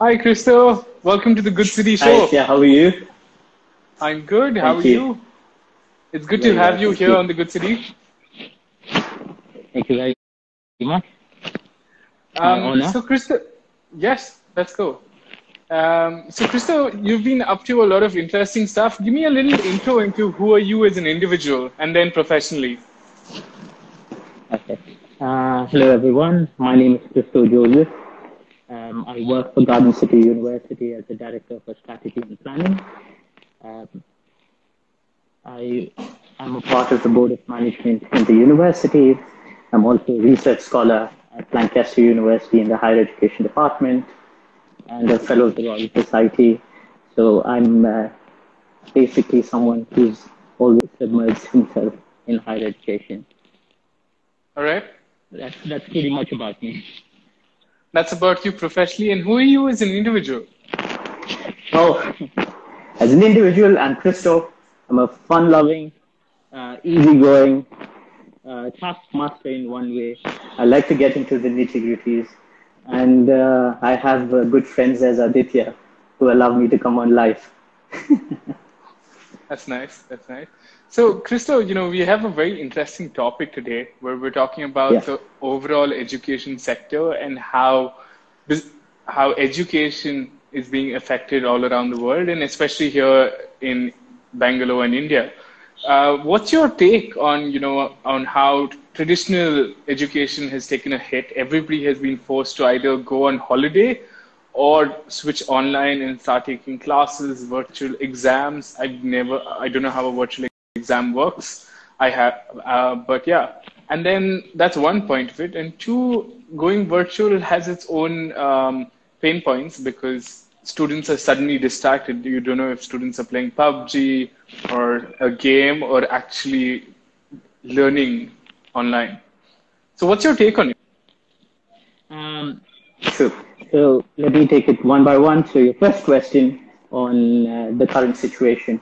Hi, Christo. Welcome to the Good City Show. Hi, yeah, how are you? I'm good. How Thank are you. you? It's good Very to have well, you here you. on the Good City. Thank you very much. My Um, honor. so, Christo, yes, let's go. Um, so, Christo, you've been up to a lot of interesting stuff. Give me a little intro into who are you as an individual and then professionally. Okay. Uh, hello, everyone. My name is Christo Joseph. Um, I work for Garden City University as the Director for Strategy and Planning. Um, I am a part of the Board of Management in the university. I'm also a research scholar at Lancaster University in the Higher Education Department and a fellow of the Royal Society. So I'm uh, basically someone who's always submerged himself in higher education. All right. That's, that's pretty much about me. That's about you professionally. And who are you as an individual? Oh, as an individual, I'm Christo. I'm a fun-loving, uh, easygoing, uh, taskmaster in one way. I like to get into the nitty-gritties, and uh, I have uh, good friends as Aditya who allow me to come on live. That's nice. That's nice. So, Christo, you know, we have a very interesting topic today where we're talking about the overall education sector and how how education is being affected all around the world, and especially here in Bangalore and India. Uh, what's your take on you know on how traditional education has taken a hit? Everybody has been forced to either go on holiday or switch online and start taking classes, virtual exams. I've never, I don't know how a virtual exam works. I have, uh, but yeah. And then that's one point of it. And two, going virtual has its own um, pain points because students are suddenly distracted. You don't know if students are playing PUBG or a game or actually learning online. So, what's your take on it? Um, Sure. So let me take it one by one. So your first question on uh, the current situation.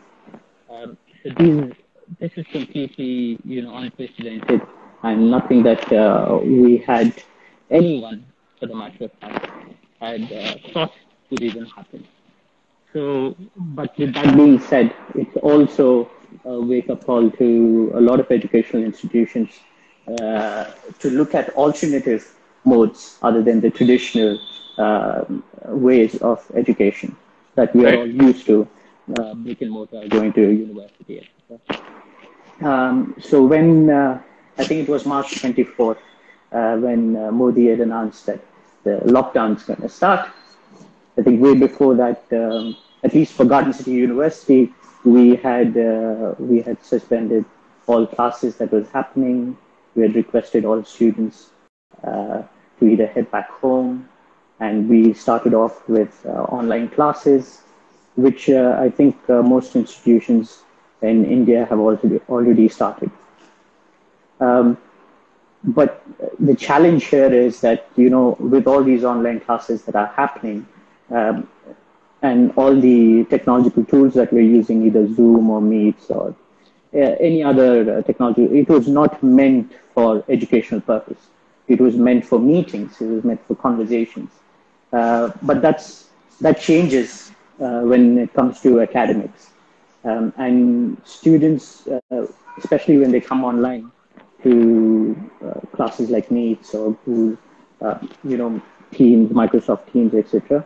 Um, so these, this is completely, you know, unprecedented and nothing that uh, we had anyone, for the matter of fact, had uh, thought would even happen. So, but with that being said, it's also a wake-up call to a lot of educational institutions uh, to look at alternative modes other than the traditional uh, ways of education that we are all used to, uh, brick and mortar, going to university, etc. Um, so when uh, I think it was March 24th, uh, when uh, Modi had announced that the lockdown is going to start, I think way before that, um, at least for Garden City University, we had uh, we had suspended all classes that was happening. We had requested all students uh, to either head back home, and we started off with uh, online classes, which I think most institutions in India have already already started. Um, but the challenge here is that you know with all these online classes that are happening um, and all the technological tools that we're using either zoom or meets or uh, any other uh, technology it was not meant for educational purpose. It was meant for meetings. It was meant for conversations. Uh, but that's that changes uh, when it comes to academics um, and students uh, especially when they come online to uh, classes like Meets or Google, uh, you know, Teams, Microsoft Teams, etc.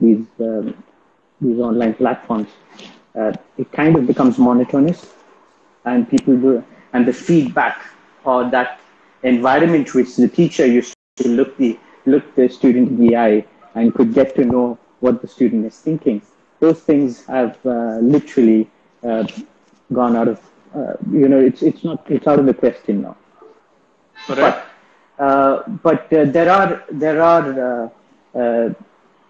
These um, these online platforms, uh, it kind of becomes monotonous, and people do, and the feedback or that environment which the teacher used to look the look the student in the eye and could get to know what the student is thinking. Those things have uh, literally uh, gone out of uh, you know it's it's not it's out of the question now. Correct. But uh, but uh, there are there are uh, uh,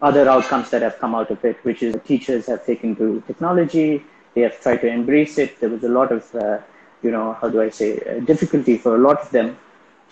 other outcomes that have come out of it, which is teachers have taken to technology. They have tried to embrace it. There was a lot of uh, you know how do I say uh, difficulty for a lot of them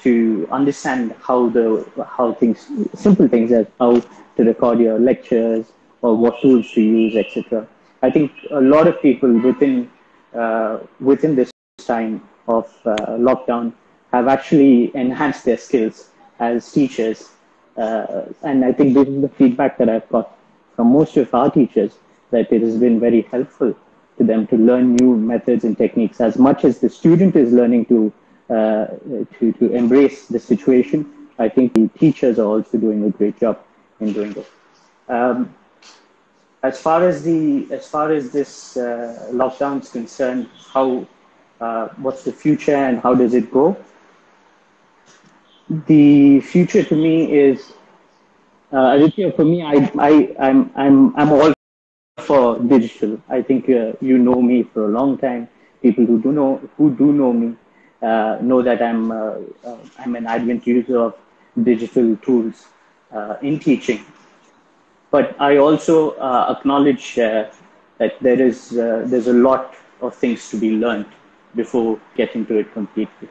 to understand how the how things simple things as how to record your lectures or what tools to use, etc. I think a lot of people within uh, within this time of uh, lockdown have actually enhanced their skills as teachers. Uh, and I think this is the feedback that I've got from most of our teachers that it has been very helpful to them to learn new methods and techniques as much as the student is learning to uh, to, to embrace the situation. I think the teachers are also doing a great job in doing this. Um, as far as the as far as this uh, lockdown is concerned, how uh, what's the future and how does it go? The future to me is uh, Aditya. For me, I I I'm I'm I'm all for digital. I think uh, you know me for a long time. People who do know who do know me uh, know that I'm uh, uh, I'm an advent user of digital tools in teaching. But I also uh, acknowledge that there is there's a lot of things to be learned before getting to it completely.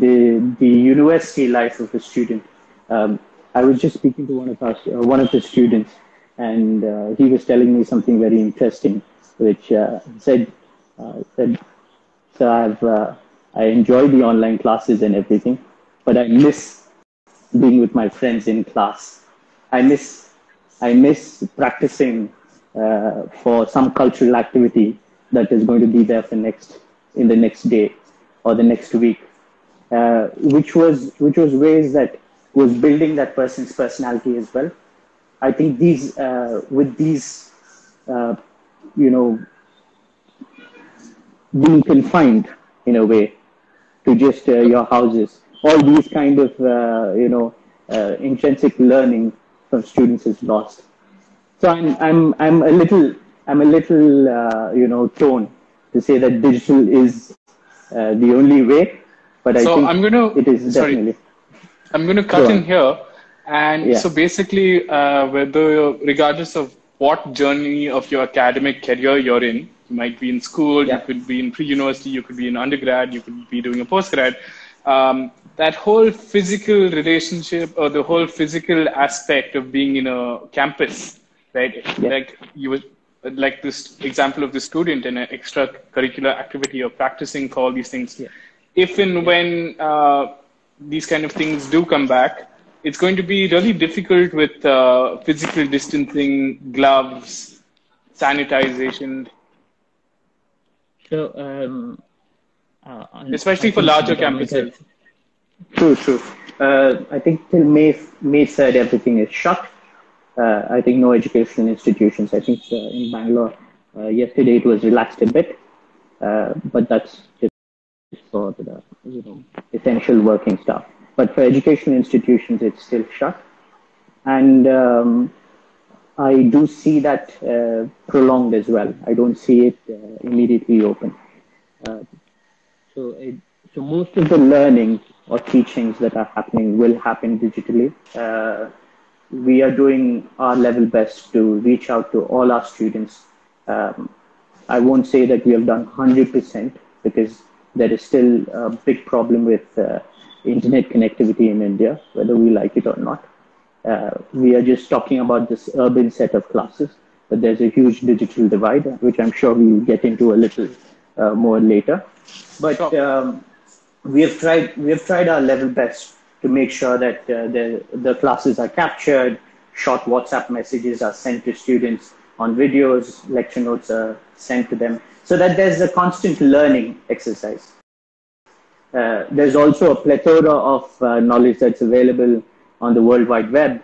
the the university life of a student. Um, I was just speaking to one of us, one of the students, and uh, he was telling me something very interesting, which uh, said, uh, said, so I've, uh, I enjoy the online classes and everything, but I miss being with my friends in class. I miss, I miss practicing uh, for some cultural activity that is going to be there for next, in the next day or the next week, uh, which was, which was ways that was building that person's personality as well. I think these uh, with these uh, you know being confined in a way to just uh, your houses, all these kind of uh, you know intrinsic learning from students is lost. So I'm I'm I'm a little I'm a little uh, you know torn to say that digital is the only way, but I so think I'm gonna, it is sorry, definitely. I'm going to cut in here and yeah. so basically, uh, whether regardless of what journey of your academic career you're in, you might be in school, yeah. you could be in pre-university, you could be in undergrad, you could be doing a postgrad. Um, that whole physical relationship or the whole physical aspect of being in a campus, right? Yeah. Like you would, like this example of the student in an extracurricular activity or practicing for all these things. If and when uh, these kind of things do come back, it's going to be really difficult with uh, physical distancing, gloves, sanitization. So, um, uh, especially for larger campuses. True, true. Uh, I think till May, May said everything is shut. Uh, I think no educational institutions. I think uh, in Bangalore, uh, yesterday it was relaxed a bit, but that's just for the you know essential working staff. But for educational institutions, it's still shut. And um, I do see that uh, prolonged as well. I don't see it uh, immediately open. So, it, so most of the learning or teachings that are happening will happen digitally. Uh, we are doing our level best to reach out to all our students. Um, I won't say that we have done 100% because there is still a big problem with uh, internet connectivity in India, whether we like it or not. Uh, we are just talking about this urban set of classes, but there's a huge digital divide, which I'm sure we'll get into a little uh, more later. But um, we have tried we have tried our level best to make sure that uh, the the classes are captured, short WhatsApp messages are sent to students on videos, lecture notes are sent to them, so that there's a constant learning exercise. Uh, there's also a plethora of uh, knowledge that's available on the World Wide Web,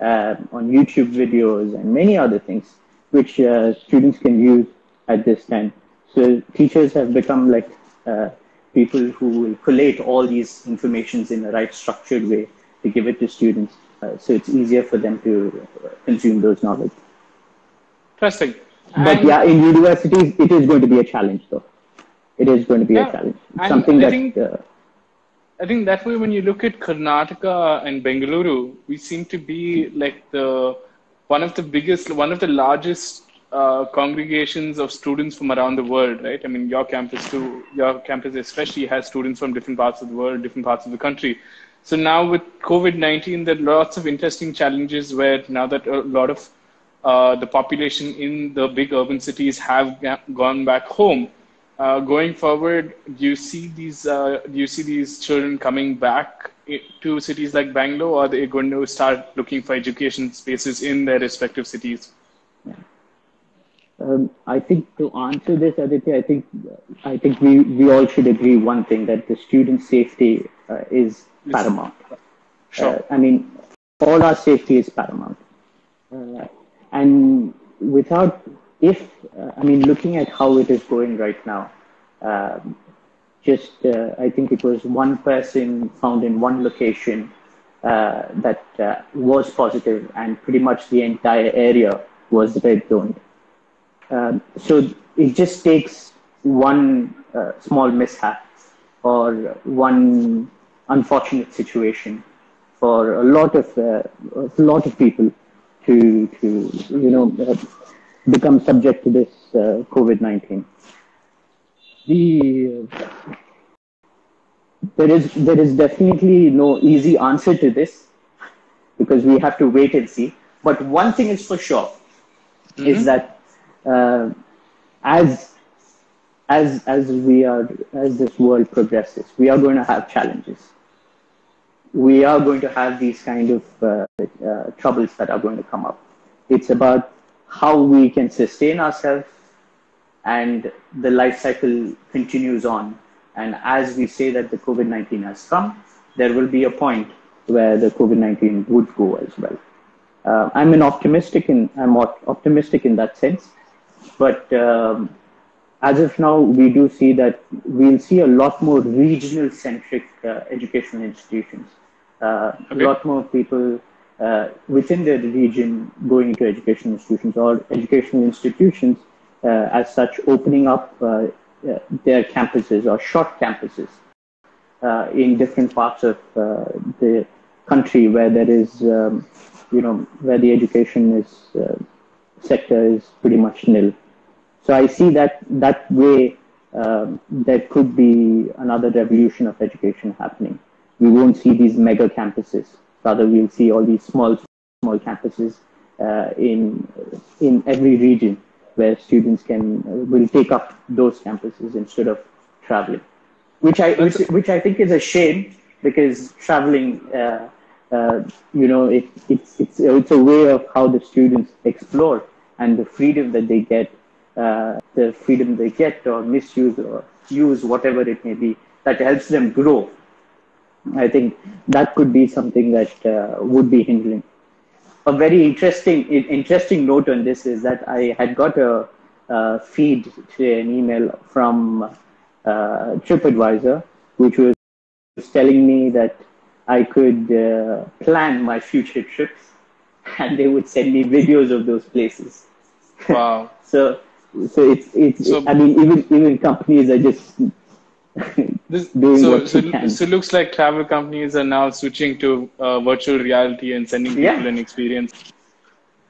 uh, on YouTube videos, and many other things which uh, students can use at this time. So teachers have become like uh, people who will collate all these informations in the right structured way to give it to students. so it's easier for them to consume those knowledge. Interesting. But and yeah, in universities, it is going to be a challenge though it is going to be yeah. a challenge. Something I that. Think, uh, I think that way, when you look at Karnataka and Bengaluru, we seem to be like the one of the biggest, one of the largest uh, congregations of students from around the world, right? I mean, your campus too, your campus especially has students from different parts of the world, different parts of the country. So now with COVID 19, there are lots of interesting challenges where now that a lot of uh, the population in the big urban cities have gone back home, uh, going forward, do you see these uh, do you see these children coming back to cities like Bangalore, or are they going to start looking for education spaces in their respective cities? Um, I think to answer this, Aditya, I think I think we, we all should agree one thing that the student safety uh, is paramount. Sure. Uh, I mean, all our safety is paramount, uh, and without if uh, I mean looking at how it is going right now, um, just uh, I think it was one person found in one location uh, that was positive, and pretty much the entire area was red zoned um, so it just takes one uh, small mishap or one unfortunate situation for a lot of uh, a lot of people to to you know uh, become subject to this uh, COVID nineteen. The there is there is definitely no easy answer to this because we have to wait and see. But one thing is for sure mm-hmm. is that uh, as as as we are as this world progresses, we are going to have challenges. We are going to have these kind of uh, uh, troubles that are going to come up. It's about how we can sustain ourselves, and the life cycle continues on. And as we say that the COVID nineteen has come, there will be a point where the COVID nineteen would go as well. Uh, I'm an optimistic in I'm optimistic in that sense but um, as of now, we do see that we'll see a lot more regional centric uh, educational institutions. Uh, okay. A lot more people uh, within their region going into educational institutions or educational institutions uh, as such opening up uh, uh, their campuses or short campuses in different parts of the country where there is, um, you know, where the education is sector is pretty much nil. So I see that that way um, there could be another revolution of education happening. We won't see these mega campuses. Rather, we'll see all these small, small campuses uh, in in every region where students can uh, will take up those campuses instead of traveling, which I which, which I think is a shame because traveling. Uh, uh, you know, it, it's, it's, it's a way of how the students explore and the freedom that they get, uh, the freedom they get or misuse or use whatever it may be, that helps them grow. I think that could be something that uh, would be hindering. A very interesting, interesting note on this is that I had got a, a feed to an email from uh, TripAdvisor, which was telling me that I could uh, plan my future trips, and they would send me videos of those places. Wow. so so it's it's so, I mean even even companies are just this, doing so, what so, can. so it looks like travel companies are now switching to uh, virtual reality and sending people yeah. an experience.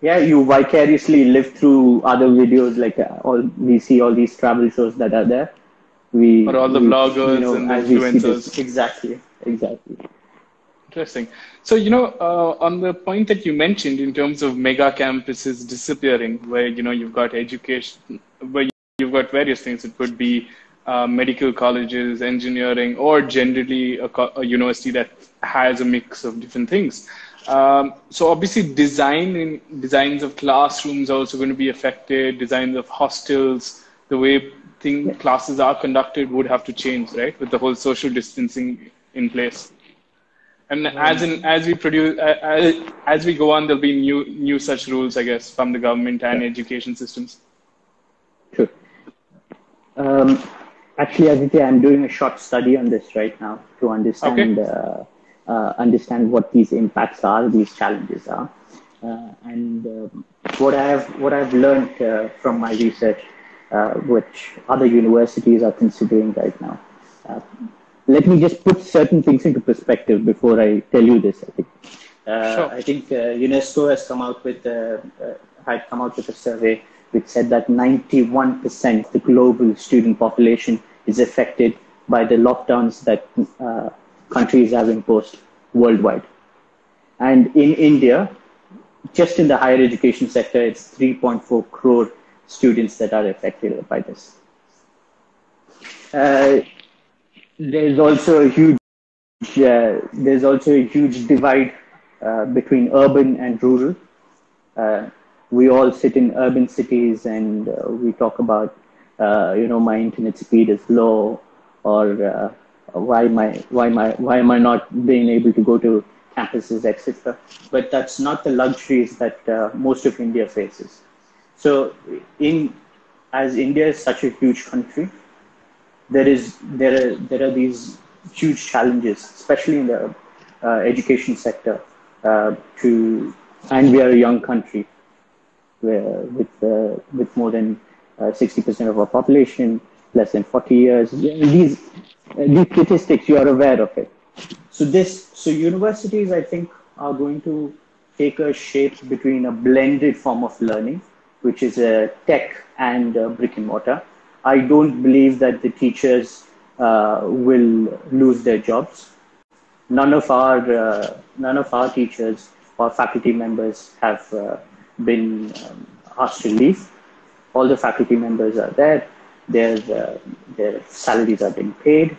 Yeah, you vicariously live through other videos like uh, all we see all these travel shows that are there. We or all the we, bloggers you know, and influencers. Exactly, exactly. Interesting. So, you know, uh, on the point that you mentioned in terms of mega campuses disappearing, where, you know, you've got education, where you've got various things. It could be uh, medical colleges, engineering, or generally a, a, university that has a mix of different things. Um, so obviously design in, designs of classrooms are also going to be affected, designs of hostels, the way thing, classes are conducted would have to change, right? With the whole social distancing in place. And as in as we produce uh, as, as we go on, there'll be new new such rules, I guess, from the government and yeah. education systems. Sure. Um, actually, Aditya, I'm doing a short study on this right now to understand okay. uh, uh, understand what these impacts are, these challenges are, uh, and um, what I have what I've learned uh, from my research, uh, which other universities are considering right now let me just put certain things into perspective before I tell you this. I think. Uh, sure. I think uh, UNESCO has come out with uh, uh had come out with a survey which said that 91% of the global student population is affected by the lockdowns that uh, countries have imposed worldwide. And in India, just in the higher education sector, it's 3.4 crore students that are affected by this. There's also a huge uh, there's also a huge divide uh, between urban and rural. Uh, we all sit in urban cities and uh, we talk about, uh, you know, my internet speed is low, or uh, why my why my why am I not being able to go to campuses, etc. But that's not the luxuries that most of India faces. So, in as India is such a huge country, there is there are there are these huge challenges, especially in the uh, education sector. Uh, to and we are a young country where, with uh, with more than uh, sixty percent of our population, less than forty years. These these statistics, you are aware of it. So this, so universities, I think, are going to take a shape between a blended form of learning, which is a tech and a brick and mortar. I don't believe that the teachers uh, will lose their jobs. None of our uh, none of our teachers or faculty members have uh, been um, asked to leave. All the faculty members are there. Their uh, their salaries are being paid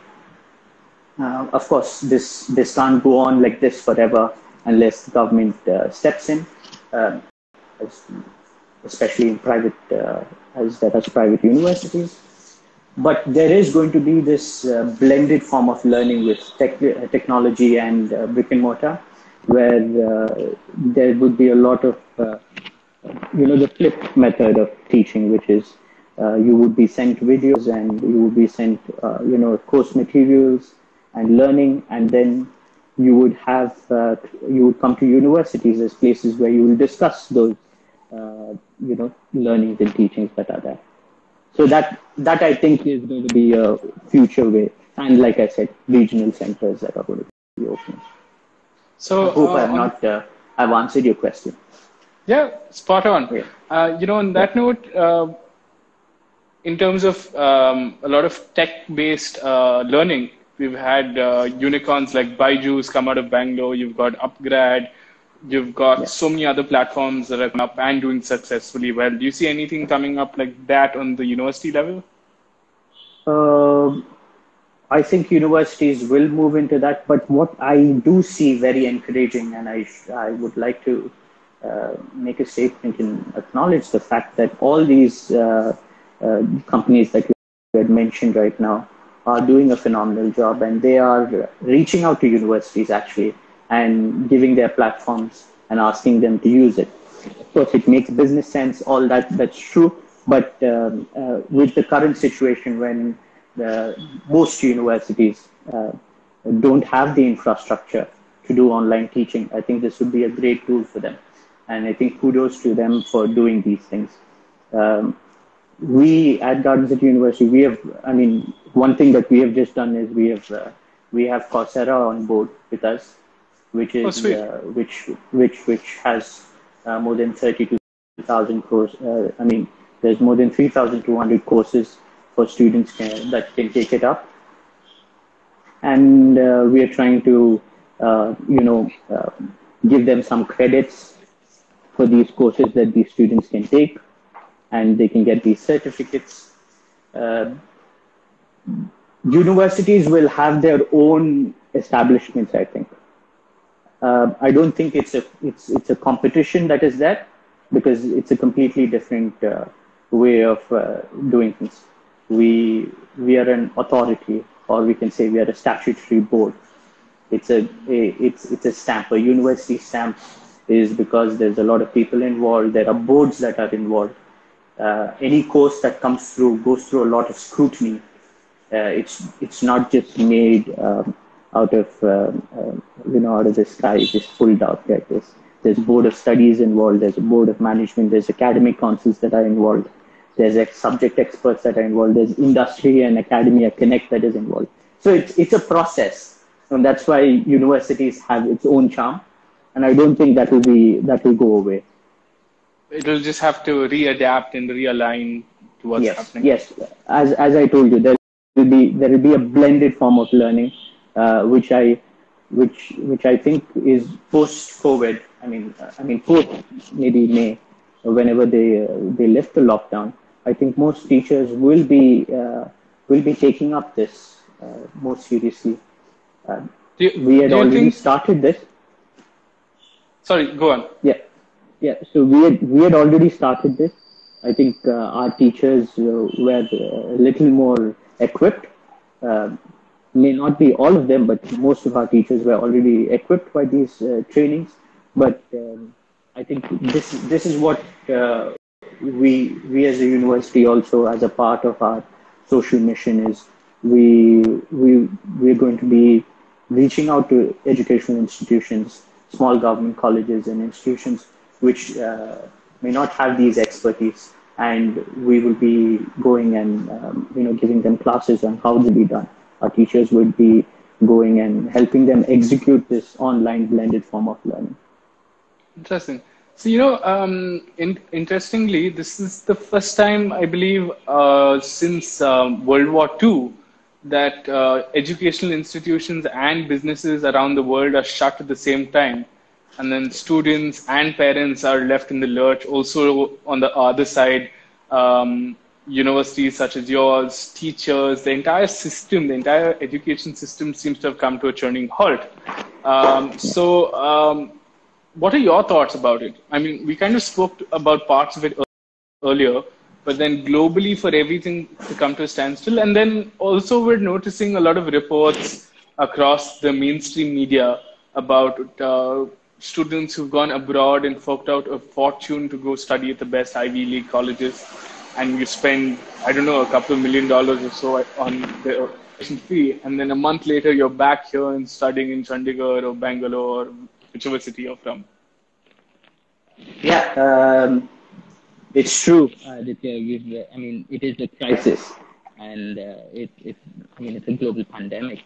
uh, of course, this this can't go on like this forever unless the government uh, steps in, as, especially in private uh, as that as private universities. But there is going to be this uh, blended form of learning with tech, technology and uh, brick and mortar, where there would be a lot of you know the flip method of teaching, which is you would be sent videos and you would be sent you know course materials and learning, and then you would have uh, you would come to universities as places where you will discuss those uh, you know learnings and teachings that are there. So that that I think is going to be a future way, and like I said, regional centers that are going to be open. So I hope uh, I've not uh, I've answered your question. Yeah, spot on. Yeah. Uh, you know, on that yeah. note uh, in terms of um, a lot of tech-based uh, learning, We've had uh, unicorns like Byju's come out of Bangalore. You've got Upgrad. You've got yeah. so many other platforms that are coming up and doing successfully well. Do you see anything coming up like that on the university level? Uh, I think universities will move into that. But what I do see very encouraging, and I, I would like to uh, make a statement and acknowledge the fact that all these uh, uh, companies that you had mentioned right now are doing a phenomenal job and they are reaching out to universities actually and giving their platforms and asking them to use it. Of course, it makes business sense, all that, that's true. But um, uh, with the current situation when the, most universities uh, don't have the infrastructure to do online teaching, I think this would be a great tool for them. And I think kudos to them for doing these things. Um, we at Garden City University, we have, I mean, one thing that we have just done is we have uh, we have Coursera on board with us, which is oh, uh, which which which has uh, more than thirty two thousand courses. Uh, I mean, there's more than three thousand two hundred courses for students can, that can take it up, and uh, we are trying to uh, you know give them some credits for these courses that these students can take and they can get these certificates. Uh, universities will have their own establishments, I think. Uh, I don't think it's a it's it's a competition that is there because it's a completely different uh, way of uh, doing things. We we are an authority, or we can say we are a statutory board. It's a, a it's it's a stamp. A university stamp is because there's a lot of people involved. There are boards that are involved uh, any course that comes through goes through a lot of scrutiny. Uh, it's it's not just made um, out of um, uh, you know out of the sky, just pulled out. Right? There's there's board of studies involved. There's a board of management. There's academic councils that are involved. There's ex- subject experts that are involved. There's industry and academia connect that is involved. So it's it's a process, and that's why universities have its own charm. And I don't think that will be that will go away it'll just have to readapt and realign to what's yes, happening. Yes, as as I told you, there will be there will be a blended form of learning, uh, which I which which I think is post COVID. I mean, I mean post maybe May, whenever they uh, they lift the lockdown. I think most teachers will be uh, will be taking up this uh, more seriously. Uh, you, we had already think... started this. Sorry, go on. Yeah, yeah. So we had we had already started this. I think uh, our teachers uh, were a little more equipped. May not be all of them, but most of our teachers were already equipped by these uh, trainings. But um, I think this this is what uh, we we as a university also as a part of our social mission is we we we're going to be reaching out to educational institutions, small government colleges and institutions which uh, may not have these expertise, and we will be going and um, you know giving them classes on how to be done. Our teachers would be going and helping them execute this online blended form of learning. Interesting. So, you know, um, in, interestingly, this is the first time, I believe, uh, since um, World War II that uh, educational institutions and businesses around the world are shut at the same time. And then students and parents are left in the lurch. Also, on the other side, um, universities such as yours, teachers, the entire system, the entire education system seems to have come to a churning halt. Um, so, um, what are your thoughts about it? I mean, we kind of spoke about parts of it earlier, but then globally for everything to come to a standstill. And then also we're noticing a lot of reports across the mainstream media about uh, students who've gone abroad and forked out a fortune to go study at the best Ivy League colleges. And you spend, I don't know, a couple of million dollars or so on the fee. And then a month later, you're back here and studying in Chandigarh or Bangalore or whichever city you're from. Yeah, um, it's true. Uh, I mean, it is a crisis, and uh, it, it, I mean, it's a global pandemic.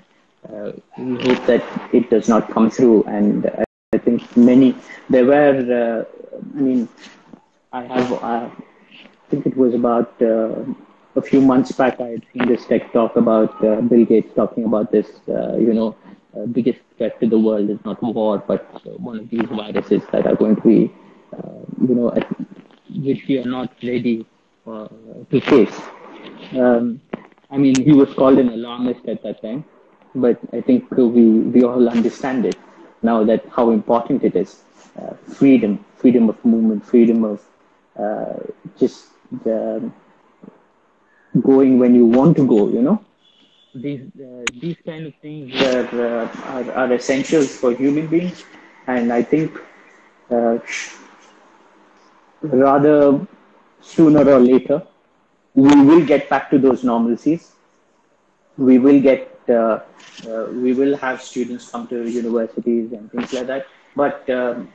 Uh, we hope that it does not come through, and I think many there were. Uh, I mean, I have. Uh, I think it was about uh, a few months back. I had seen this TED talk about Bill Gates talking about this. you know, uh, biggest threat to the world is not war, but uh, one of these viruses that are going to be, uh, you know, which we are not ready uh, to face. Um, I mean, he was called an alarmist at that time, but I think we, we all understand it now that how important it is. Uh, freedom, freedom of movement, freedom of uh, just um, going when you want to go, you know, these uh, these kind of things are, uh, are, are essentials for human beings, and I think uh, rather sooner or later we will get back to those normalcies. We will get uh, uh, we will have students come to universities and things like that. But um,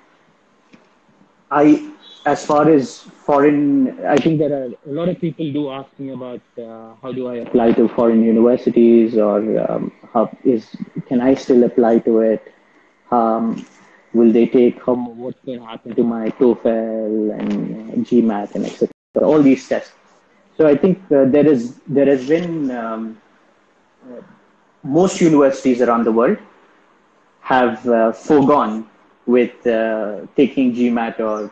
I as far as foreign, I think there are a lot of people do ask me about uh, how do I apply to foreign universities or um, how is can I still apply to it? Um, will they take how, what's going to happen to my TOEFL and uh, GMAT and etc. All these tests. So I think uh, there is there has been um, uh, most universities around the world have uh, foregone with uh, taking GMAT or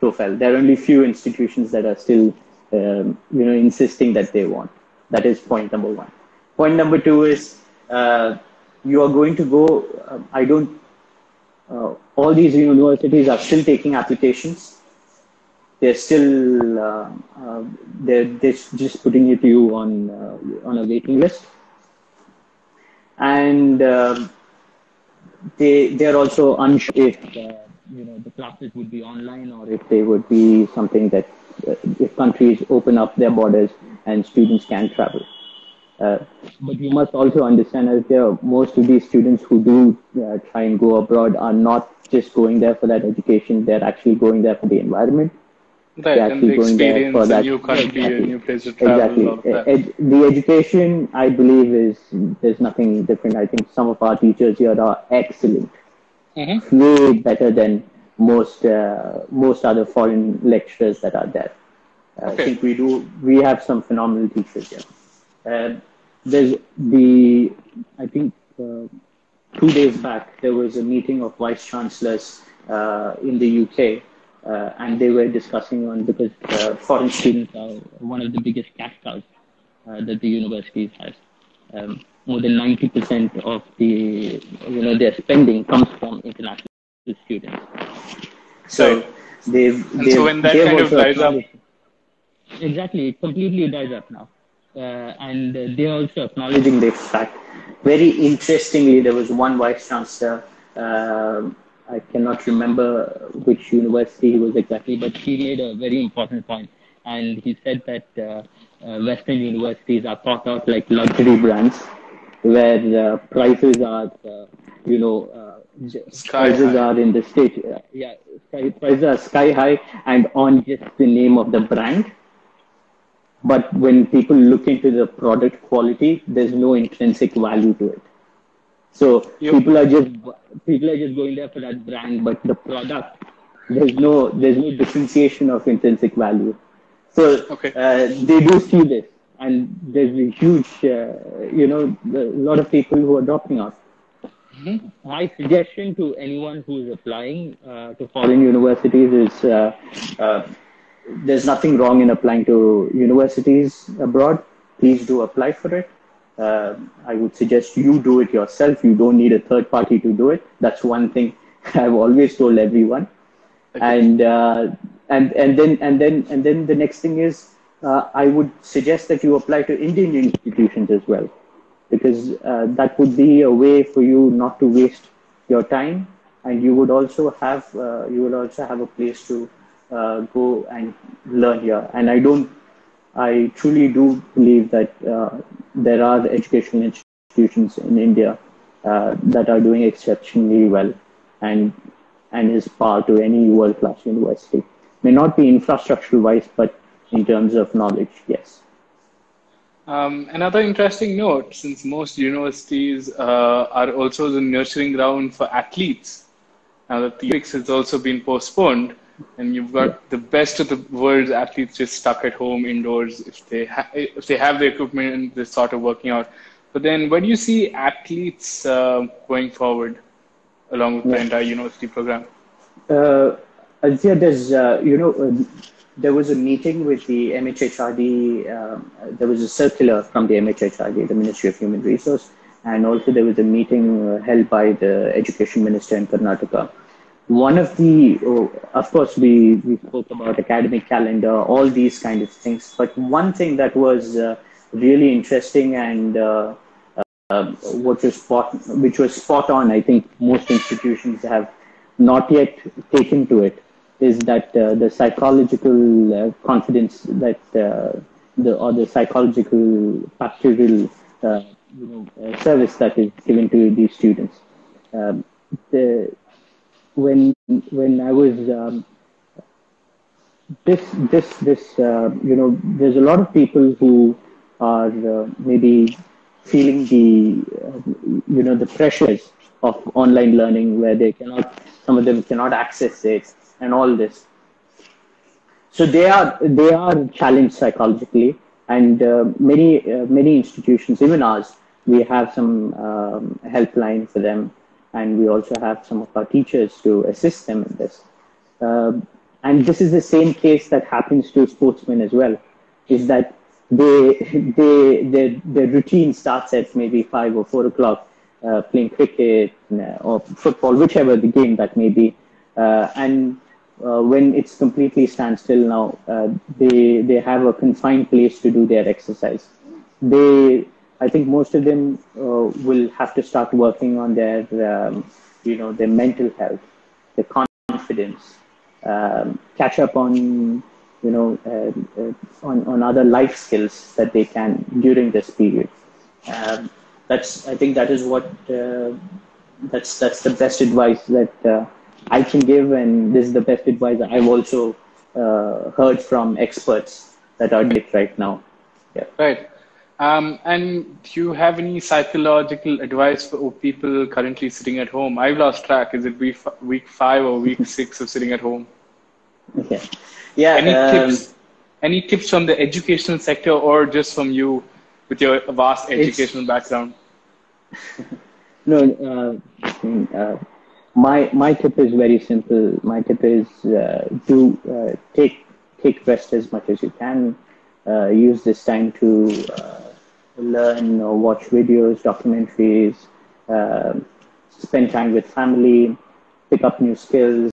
TOEFL. There are only few institutions that are still, um, you know, insisting that they want. That is point number one. Point number two is uh, you are going to go. Uh, I don't. Uh, all these universities are still taking applications. They're still uh, uh, they're, they're just putting it to you on uh, on a waiting list, and um, they they're also unsure if you know the classes would be online or if they would be something that uh, if countries open up their borders and students can travel. Uh, but you must also understand that there most of these students who do uh, try and go abroad are not just going there for that education; they're actually going there for the environment. Right, and the experience, for that. new country, exactly. a new place to travel. Exactly. Ed, the education, I believe, is there's nothing different. I think some of our teachers here are excellent mm-hmm. way better than most uh, most other foreign lecturers that are there. Uh, okay. I think we do. We have some phenomenal teachers here. Uh, there's the I think uh, two days back there was a meeting of vice chancellors uh, in the UK, uh, and they were discussing on because foreign students are one of the biggest cash cows that the universities has. Um, more than 90% of the, you know, their spending comes from international students. So right. they've, they've, so when that kind of dies up. Exactly, it completely dies up now. Uh, and uh, they're also acknowledging this fact. Very interestingly, there was one vice chancellor, uh, I cannot remember which university he was exactly, but he made a very important point. And he said that uh, uh, Western universities are thought of like luxury brands, where uh, prices are, you know, prices high. are in the state, yeah, prices are sky high and on just the name of the brand but when people look into the product quality, there's no intrinsic value to it. So yep. people are just people are just going there for that brand, but the product there's no there's no differentiation of intrinsic value. So okay. uh, they do see this, and there's a huge uh, you know a lot of people who are dropping out. Mm-hmm. My suggestion to anyone who is applying uh, to foreign universities is uh, uh, there's nothing wrong in applying to universities abroad. Please do apply for it. Uh, I would suggest you do it yourself. You don't need a third party to do it. That's one thing I've always told everyone. Okay. And uh, and and then and then and then the next thing is uh, I would suggest that you apply to Indian institutions as well, because uh, that would be a way for you not to waste your time, and you would also have uh, you would also have a place to uh, go and learn here. And I don't, I truly do believe that uh, there are educational institutions in India uh, that are doing exceptionally well and and is par to any world class university. May not be infrastructure wise, but in terms of knowledge, yes. Um, another interesting note since most universities uh, are also the nurturing ground for athletes, now the Olympics has also been postponed, and you've got yeah. the best of the world's athletes just stuck at home indoors if they ha- if they have the equipment and they're sort of working out. But then, where do you see athletes uh, going forward along with yeah. the entire university program? Uh, yeah, there's uh, you know uh, there was a meeting with the MHRD. Um, there was a circular from the MHRD, the Ministry of Human Resource, and also there was a meeting uh, held by the Education Minister in Karnataka one of the, oh, of course, we, we spoke about academic calendar, all these kind of things. But one thing that was uh, really interesting and uh, uh, what was spot, which was spot on, I think most institutions have not yet taken to it, is that uh, the psychological uh, confidence that uh, the or the psychological pastoral you know, service that is given to these students. Um, the when when I was um, this this this uh, you know there's a lot of people who are uh, maybe feeling the uh, you know the pressures of online learning where they cannot some of them cannot access it and all this so they are they are challenged psychologically and uh, many uh, many institutions even ours we have some um, helpline for them and we also have some of our teachers to assist them in this. Um, and this is the same case that happens to sportsmen as well, is that they, they, their, their routine starts at maybe five or four o'clock, uh, playing cricket uh, or football, whichever the game that may be. Uh, and uh, when it's completely standstill now, uh, they, they have a confined place to do their exercise. They I think most of them uh, will have to start working on their, um, you know, their mental health, their confidence, um, catch up on, you know, uh, uh, on, on other life skills that they can during this period. Um, that's, I think that is what, uh, that's, that's the best advice that I can give. And this is the best advice I've also uh, heard from experts that are doing right now. Yeah. Right. Um, and do you have any psychological advice for people currently sitting at home? I've lost track. Is it week, week five or week six of sitting at home? Okay. Yeah. Any um, tips? Any tips from the educational sector or just from you with your vast educational background? no. Uh, uh, my my tip is very simple. My tip is uh, do uh, take take rest as much as you can. Uh, use this time to uh, learn or watch videos, documentaries, uh, spend time with family, pick up new skills.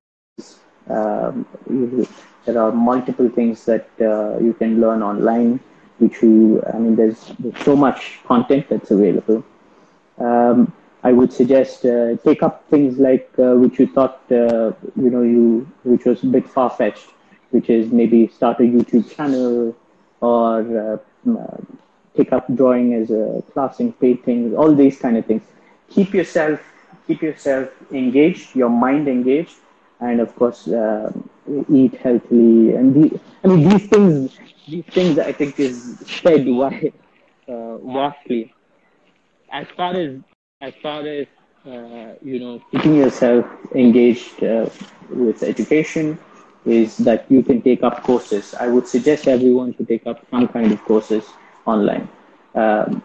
Um, you, there are multiple things that uh, you can learn online, which you, I mean, there's, there's so much content that's available. Um, I would suggest uh, take up things like uh, which you thought, uh, you know, you, which was a bit far fetched, which is maybe start a YouTube channel or uh, pick up drawing as a class in painting, all these kind of things. Keep yourself, keep yourself engaged, your mind engaged, and of course, uh, eat healthily. And the, I mean, these things, these things I think is wide, uh, vastly. As far as, as far as, uh, you know, keeping yourself engaged uh, with education, is that you can take up courses. I would suggest everyone to take up some kind of courses online. Um,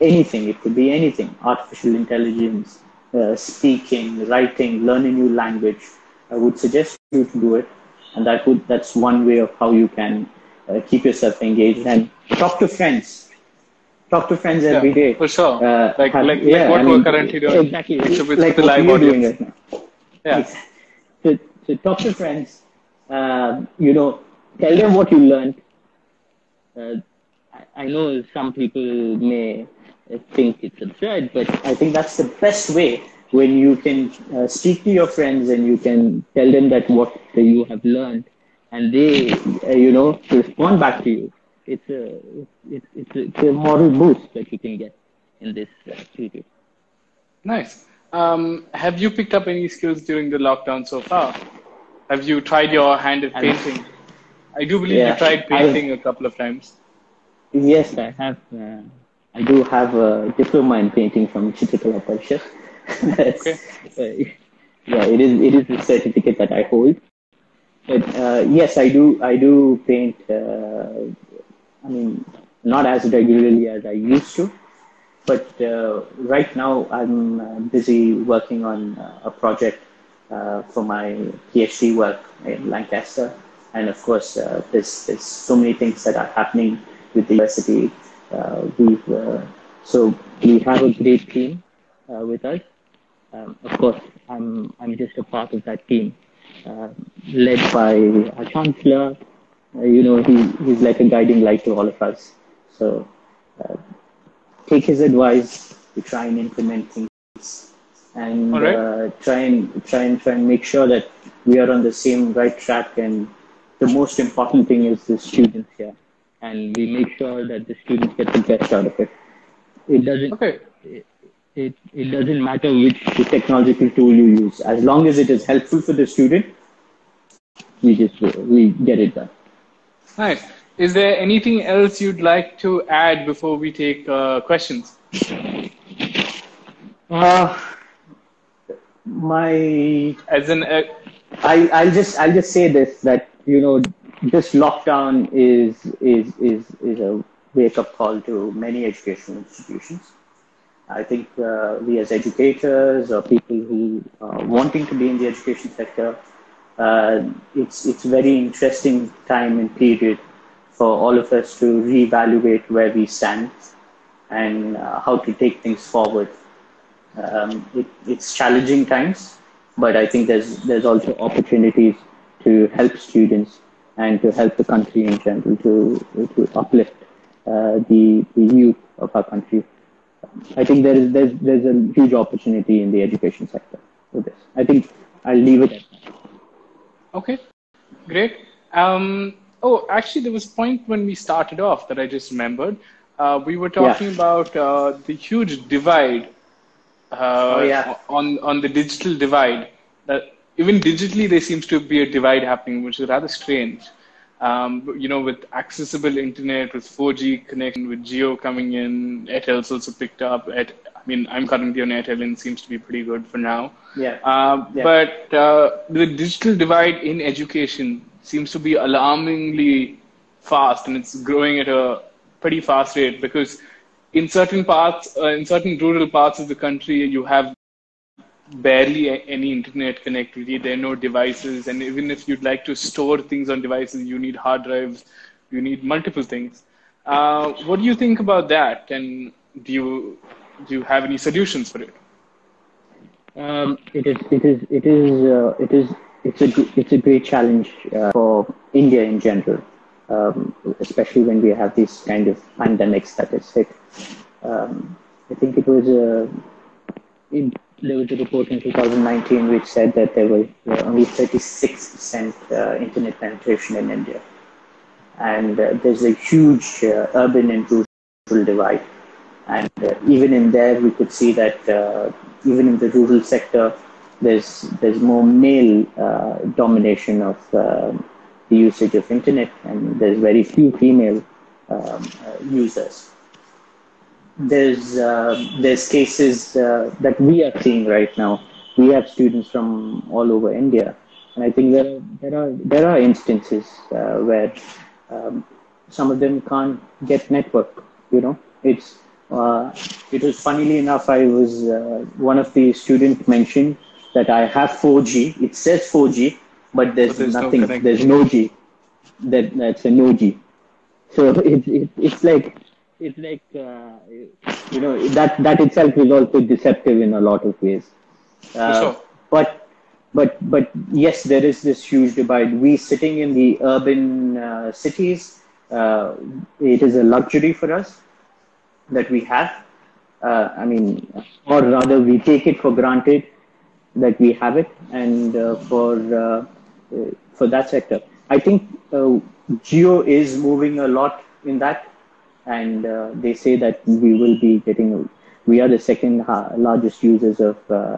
anything, it could be anything artificial intelligence, uh, speaking, writing, learn a new language. I would suggest you to do it. And that would, that's one way of how you can uh, keep yourself engaged and talk to friends. Talk to friends yeah, every day. For sure. Uh, like, have, like, yeah, like what I mean, we're currently doing. Exactly. like what you're doing right now. Yeah. So, so talk to friends. Uh, you know, tell them what you learned. Uh, I know some people may think it's absurd, but I think that's the best way when you can uh, speak to your friends and you can tell them that what you have learned and they, uh, you know, respond back to you. It's a, it's, it's, a, it's a moral boost that you can get in this uh, period. Nice. Um, have you picked up any skills during the lockdown so far? Have you tried your hand at painting? I do believe yeah, you tried painting a couple of times. Yes, I have. Uh, I do have a diploma in painting from Parishad. okay. Uh, yeah, it is. It is a certificate that I hold. But uh, yes, I do. I do paint. Uh, I mean, not as regularly as I used to, but uh, right now I'm uh, busy working on a project for my PhD work in Lancaster, and of course, there's there's so many things that are happening with the university. Uh, we uh, so we have a great team uh, with us. Um, of course, I'm I'm just a part of that team, led by our chancellor. You know, he, he's like a guiding light to all of us. So take his advice to try and implement things and right. uh, try and try and try and make sure that we are on the same right track and the most important thing is the students here and we make sure that the students get the best out of it. It doesn't. Okay. It, it, it doesn't matter which technological tool you use, as long as it is helpful for the student. We just we get it done. Nice. Is there anything else you'd like to add before we take uh, questions? Uh, my as an uh, I I'll just I'll just say this that you know this lockdown is is is is a wake up call to many educational institutions. I think uh, we as educators or people who are wanting to be in the education sector, it's it's a very interesting time and period for all of us to reevaluate where we stand and uh, how to take things forward. Um, it, it's challenging times, but I think there's there's also opportunities to help students and to help the country in general to, to uplift uh, the, the youth of our country. I think there is there's, there's a huge opportunity in the education sector for this. I think I'll leave it at that. Okay, great. Um, oh, actually, there was a point when we started off that I just remembered. Uh, we were talking yeah. about uh, the huge divide uh, oh, yeah. on on the digital divide that even digitally, there seems to be a divide happening, which is rather strange. Um, you know, with accessible internet, with 4G connection, with Jio coming in, Airtel's also picked up. Mean, I'm currently on Airtel and seems to be pretty good for now. Yeah. Uh, yeah. But uh, the digital divide in education seems to be alarmingly fast, and it's growing at a pretty fast rate because in certain parts, uh, in certain rural parts of the country, you have barely any internet connectivity. There are no devices, and even if you'd like to store things on devices, you need hard drives, you need multiple things. Uh, what do you think about that? And do you do you have any solutions for it? Um, it is it is it is uh, it is it's a it's a great challenge uh, for India in general, um, especially when we have these kind of pandemics that is hit. Um, I think it was a it, there was a report in 2019 which said that there were only 36% uh, internet penetration in India and uh, there's a huge uh, urban and rural divide. And uh, even in there, we could see that even in the rural sector, there's there's more male domination of the usage of internet, and there's very few female um, users there's uh, there's cases uh, that we are seeing right now. We have students from all over India, and I think there are there are there are instances uh, where um, some of them can't get network. You know, it's uh, it was funnily enough. I was uh, one of the students mentioned that I have 4G. It says 4G, but there's, but there's nothing. No there's no G. That that's a no G. So it's it, it's like it's like uh, you know that that itself is also deceptive in a lot of ways. Uh, sure. But but but yes, there is this huge divide. We sitting in the urban uh, cities, uh, it is a luxury for us that we have. Uh, I mean, or rather, we take it for granted that we have it, and uh, for uh, for that sector, I think uh, Jio is moving a lot in that, and they say that we will be getting. We are the second largest users of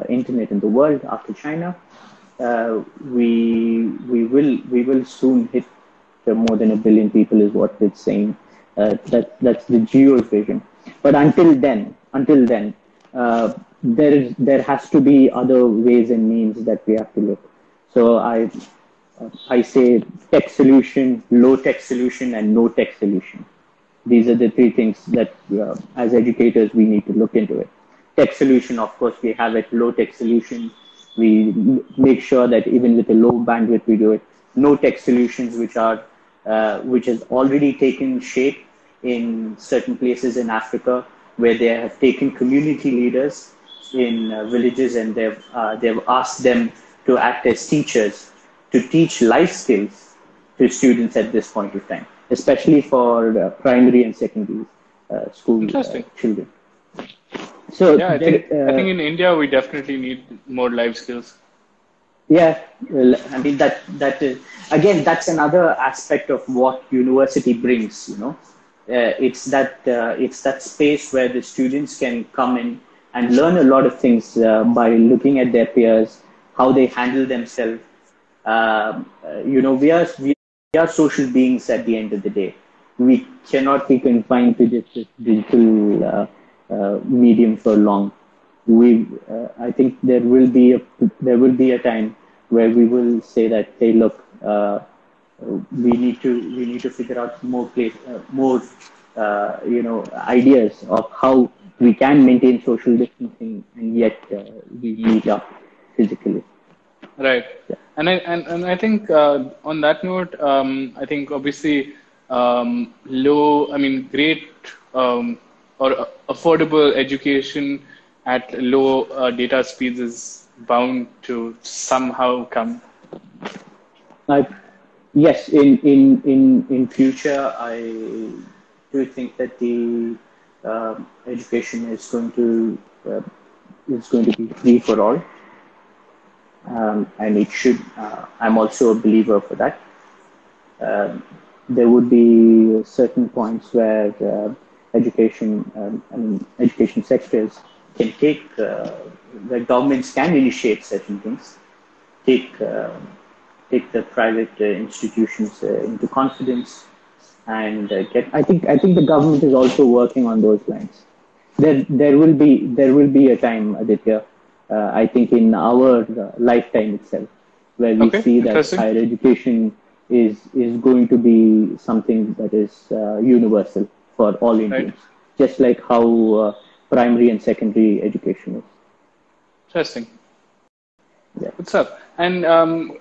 internet in the world after China uh, we we will we will soon hit more than a billion people is what it's saying. Uh, that that's the Jio vision. But until then, until then, uh, there is there has to be other ways and means that we have to look. So I I say tech solution, low tech solution, and no tech solution. These are the three things that uh, as educators we need to look into it. Tech solution, of course, we have it. Low tech solution, we make sure that even with a low bandwidth, we do it. No tech solutions, which are uh, which has already taken shape in certain places in Africa, where they have taken community leaders in uh, villages and they've uh, they've asked them to act as teachers to teach life skills to students at this point of time, especially for uh, primary and secondary uh, school uh, children. So yeah, I think uh, I think in India we definitely need more life skills. Yeah, well, I mean that that is again that's another aspect of what university brings. You know, uh, it's that uh, it's that space where the students can come in and learn a lot of things uh, by looking at their peers, how they handle themselves. Um, uh, you know, we are we are social beings at the end of the day. We cannot be confined to just this digital uh, uh, medium for long. We, I think there will be a there will be a time where we will say that hey look we need to we need to figure out more place more you know ideas of how we can maintain social distancing and yet uh, we meet up physically. Right. Yeah. And I and, and I think uh, on that note, um, I think obviously um, low. I mean, great um, or affordable education at low uh, data speeds is bound to somehow come. Uh, yes, in, in, in, in future, I do think that the uh, education is going to uh, is going to be free for all, um, and it should. Uh, I'm also a believer for that. Um, there would be certain points where uh, education um, and education sectors can take, uh, the governments can initiate certain things, take, uh, take the private uh, institutions uh, into confidence and uh, get, I think, I think the government is also working on those lines. There, there will be, there will be a time, Aditya, I think in our lifetime itself, where we okay, see that higher education is, is going to be something that is universal for all Indians, right. just like how uh, primary and secondary education is. Interesting. Yeah. What's up? And um,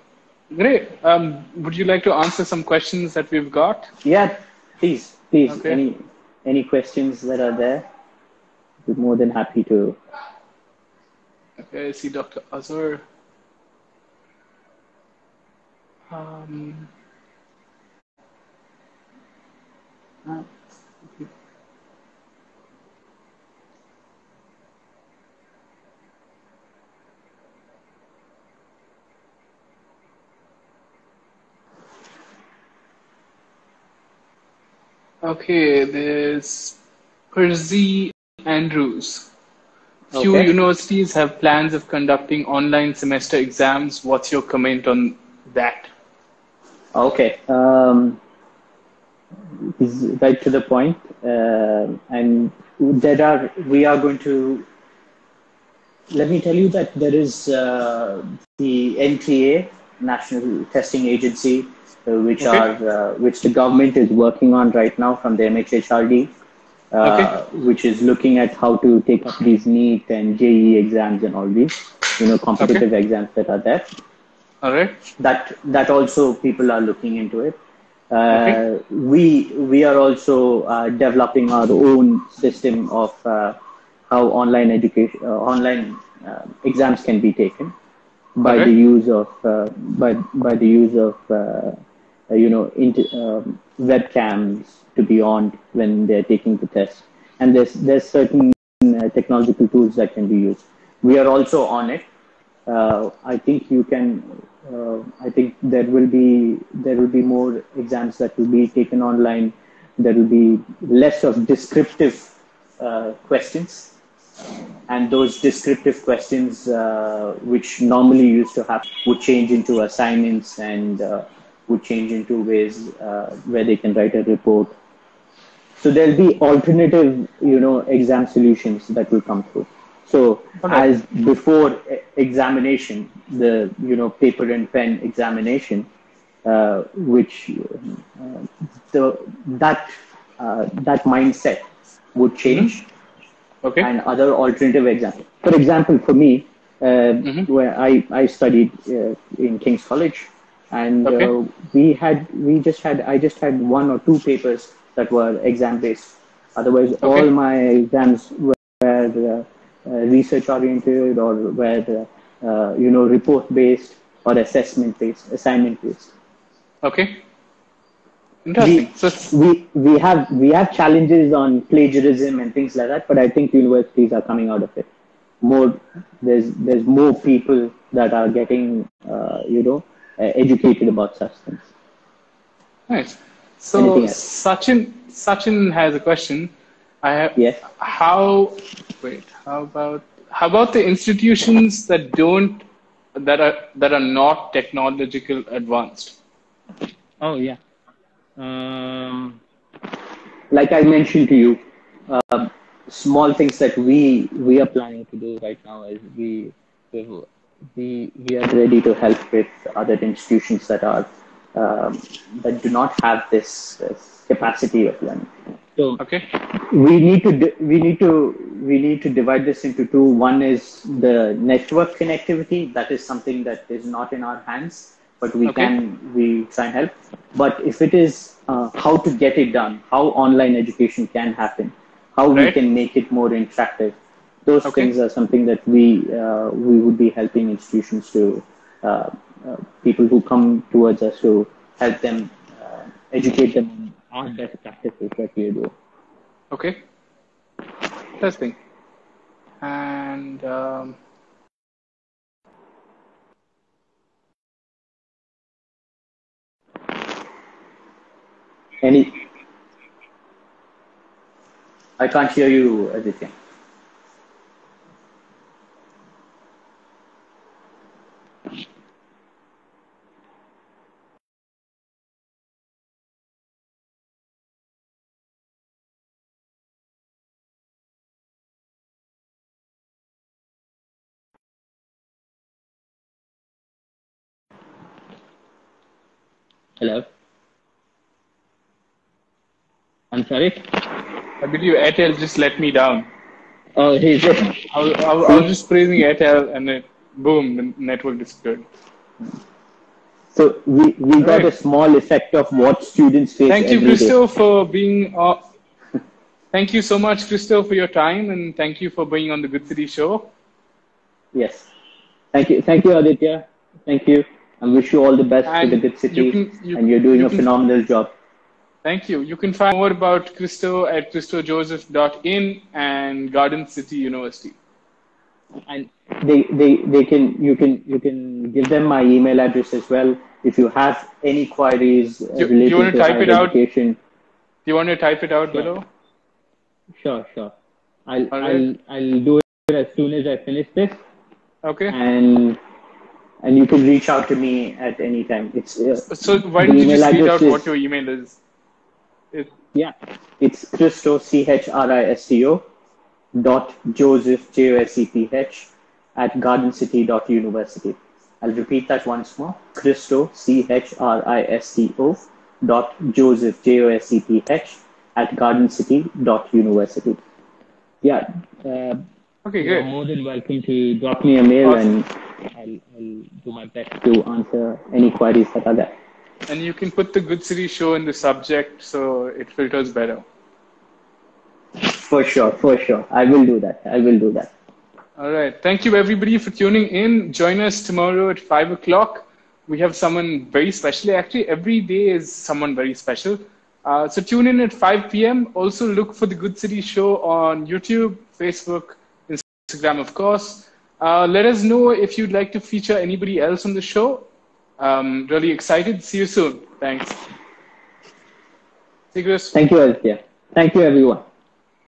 great. Um, would you like to answer some questions that we've got? Yeah, please. please, Okay. any any questions that are there? We're more than happy to. Okay, I see Dr. Azhar. Um, ah, Okay, there's Percy Andrews. Few Okay. universities have plans of conducting online semester exams. What's your comment on that? Okay. Um, is right to the point. Uh, and there are we are going to. Let me tell you that there is uh, the NTA, National Testing Agency, which Okay. are uh, which the government is working on right now from the MHHRD, uh, Okay. which is looking at how to take up these NEET and JEE exams and all these, you know, competitive exams that are there All right. that that also people are looking into it. Uh, Okay. We we are also uh, developing our own system of uh, how online education, uh, online uh, exams can be taken by Okay. the use of uh, by by the use of uh, uh, you know inter, um, webcams to be on when they're taking the test, and there's there's certain uh, technological tools that can be used. We are also on it uh, I think you can. Uh, I think there will be there will be more exams that will be taken online. There will be less of descriptive uh, questions, and those descriptive questions, uh, which normally used to have, would change into assignments and uh, would change into ways uh, where they can write a report. So there'll be alternative, you know, exam solutions that will come through. So Okay. as before examination, the you know paper and pen examination, uh, which uh, the that uh, that mindset would change, Okay. and other alternative examples. For example, for me, uh, where I I studied uh, in King's College, and Okay. uh, we had we just had I just had one or two papers that were exam based. Otherwise, Okay. all my exams were uh, uh, research oriented or were uh, uh, you know report based or assessment based, assignment based. Okay. Interesting. We- So, We we have we have challenges on plagiarism and things like that, but I think universities are coming out of it. More there's there's more people that are getting uh, you know educated about such things. nice. So, Anything? Sachin, Sachin has a question. I have. Yes. How? Wait. How about how about the institutions that don't that are that are not technological advanced? Oh yeah. Um, like I mentioned to you, uh, small things that we we are planning to do right now is we we we are ready to help with other institutions that are um, that do not have this, capacity of learning. So Okay. we need to di- we need to we need to divide this into two one is the network connectivity that is something that is not in our hands but we Okay. can we try and help but if it is uh, how to get it done how online education can happen how we can make it more interactive those Okay. things are something that we uh, we would be helping institutions to uh, uh, people who come towards us to help them uh, educate them on our best practices that we do Okay. Interesting. And um, Any? I can't hear you, Aditya. Hello. I'm sorry. I believe Airtel just let me down. Oh, he's it. I was, I was I was just praising Airtel and then boom, the network disappeared. So we, we got right. a small effect of what students face. Thank you, Christo, for being. Uh, thank you so much, Christo, for your time, and thank you for being on the Good City Show. Yes, thank you, thank you, Aditya. Thank you. I wish you all the best and for the Good City, you can, you, and you're doing you a can, phenomenal job. Thank you. You can find more about Christo at christojoseph.in and Garden City University. And they, they, they can you can you can give them my email address as well if you have any queries uh, you, related you want to, to type it education. Out? Do you want to type it out sure. below? Sure, sure. I'll right. I'll I'll do it as soon as I finish this. Okay. And and you can reach out to me at any time. It's uh, so. Why don't you just read out is, what your email is? It, yeah, it's Christo C H R I S T O dot Joseph J O S E P H at gardencity.university. I'll repeat that once more. Christo, C-H-R-I-S-T-O dot Joseph, J-O-S-E-P-H at gardencity.university. Yeah. Uh, okay, good. You're more than welcome to drop me a mail awesome. and I'll, I'll do my best to answer any queries that are there. And you can put the Good City show in the subject so it filters better. For sure, for sure. I will do that. I will do that. All right. Thank you, everybody, for tuning in. Join us tomorrow at 5 o'clock. We have someone very special. Actually, every day is someone very special. Uh, so tune in at 5 p.m. Also, look for the Good City Show on YouTube, Facebook, Instagram, of course. Uh, let us know if you'd like to feature anybody else on the show. Um, really excited. See you soon. Thanks. Thank you. Thank you, everyone.